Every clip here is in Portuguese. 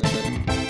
Thank you.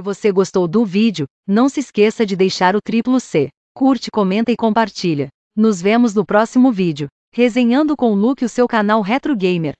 Se você gostou do vídeo, não se esqueça de deixar o triplo C. Curte, comenta e compartilha. Nos vemos no próximo vídeo. Resenhando com o Luke, o seu canal Retro Gamer.